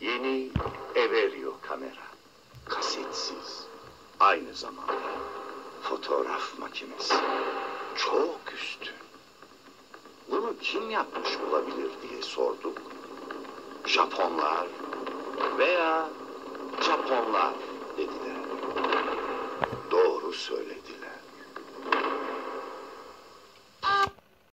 Yeni Everio kamera. Kasetsiz. Aynı zamanda fotoğraf makinesi. Çok üstün. Bunu kim yapmış olabilir diye sorduk. Japonlar veya Japonlar dediler. Doğru söyle.